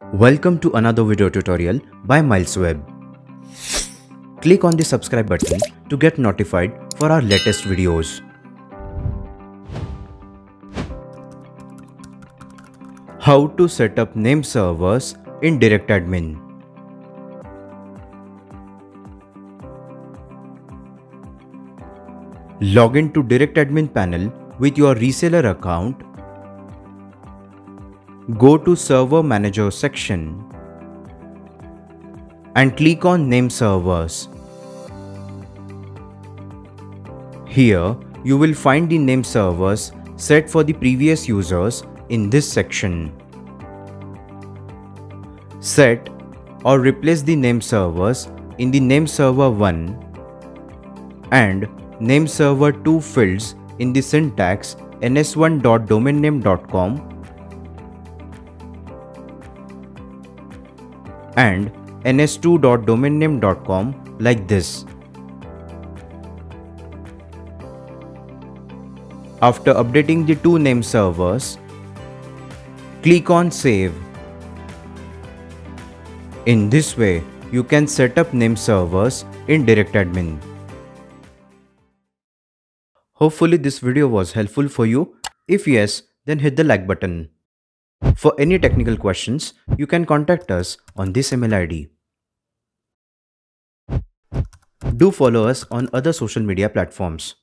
Welcome to another video tutorial by MilesWeb. Click on the subscribe button to get notified for our latest videos. How to set up name servers in DirectAdmin. Log in to DirectAdmin panel with your reseller account go to Server Manager section and click on Name Servers. Here, you will find the name servers set for the previous users in this section. Set or replace the name servers in the name server 1 and name server 2 fields in the syntax ns1.domainname.com and ns2.domainname.com like this. After updating the two name servers, click on Save. In this way, you can set up name servers in DirectAdmin. Hopefully this video was helpful for you. If yes, then hit the like button. For any technical questions, you can contact us on this email ID. Do follow us on other social media platforms.